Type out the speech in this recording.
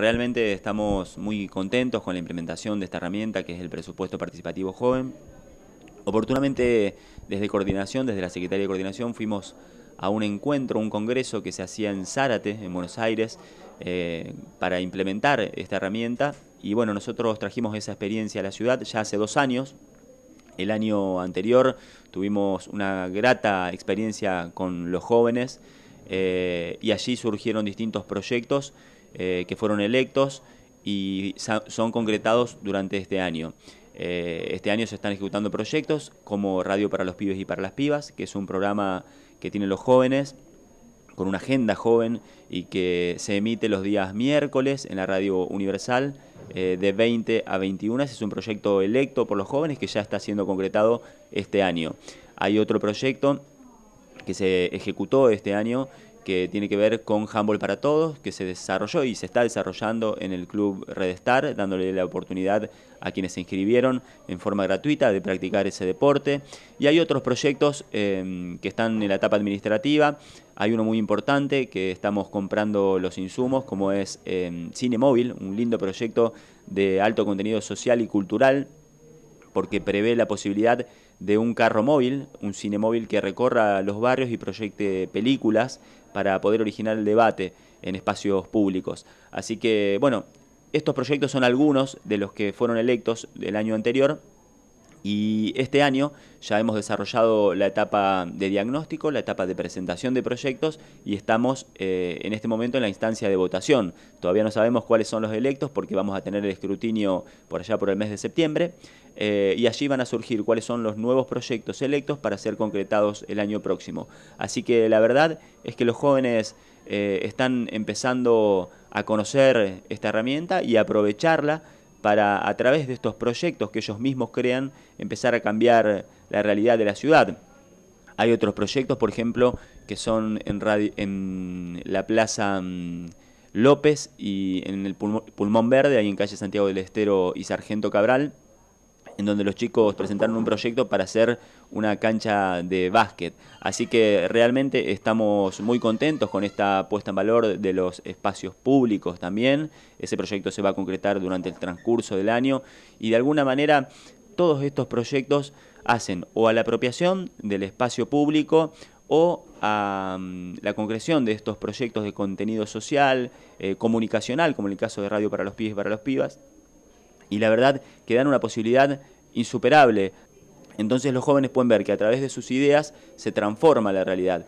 realmente estamos muy contentos con la implementación de esta herramienta que es el presupuesto participativo joven. Oportunamente desde coordinación, desde la Secretaría de Coordinación, fuimos a un encuentro, un congreso que se hacía en Zárate, en Buenos Aires, eh, para implementar esta herramienta. Y bueno, nosotros trajimos esa experiencia a la ciudad ya hace dos años. El año anterior tuvimos una grata experiencia con los jóvenes eh, y allí surgieron distintos proyectos eh, que fueron electos y son concretados durante este año. Eh, este año se están ejecutando proyectos como Radio para los Pibes y para las Pibas, que es un programa que tienen los jóvenes con una agenda joven y que se emite los días miércoles en la radio universal de 20 a 21. es un proyecto electo por los jóvenes que ya está siendo concretado este año. Hay otro proyecto que se ejecutó este año que tiene que ver con Handball para Todos, que se desarrolló y se está desarrollando en el Club Red Star, dándole la oportunidad a quienes se inscribieron en forma gratuita de practicar ese deporte. Y hay otros proyectos em, que están en la etapa administrativa. Hay uno muy importante que estamos comprando los insumos, como es em, Cine Móvil, un lindo proyecto de alto contenido social y cultural porque prevé la posibilidad un carro móvil, un cine móvil que recorra los barrios y proyecte películas para poder originar el debate en espacios públicos. Así que, bueno, estos proyectos son algunos de los que fueron electos del año anterior y este año ya hemos desarrollado la etapa de diagnóstico, la etapa de presentación de proyectos y estamos eh, en este momento en la instancia de votación. Todavía no sabemos cuáles son los electos porque vamos a tener el escrutinio por allá por el mes de septiembre eh, y allí van a surgir cuáles son los nuevos proyectos electos para ser concretados el año próximo. Así que la verdad es que los jóvenes eh, están empezando a conocer esta herramienta y aprovecharla para a través de estos proyectos que ellos mismos crean empezar a cambiar la realidad de la ciudad. Hay otros proyectos, por ejemplo, que son en, en la Plaza mm, López y en el Pulmón Verde, ahí en calle Santiago del Estero y Sargento Cabral, en donde los chicos presentaron un proyecto para hacer una cancha de básquet. Así que realmente estamos muy contentos con esta puesta en valor de los espacios públicos también. Ese proyecto se va a concretar durante el transcurso del año y de alguna manera todos estos proyectos hacen o a la apropiación del espacio público o a mm, la concreción de estos proyectos de contenido social, eh, comunicacional, como en el caso de Radio para los Pibes y para los Pibas, y la verdad que dan una posibilidad insuperable. Entonces los jóvenes pueden ver que a través de sus ideas se transforma la realidad.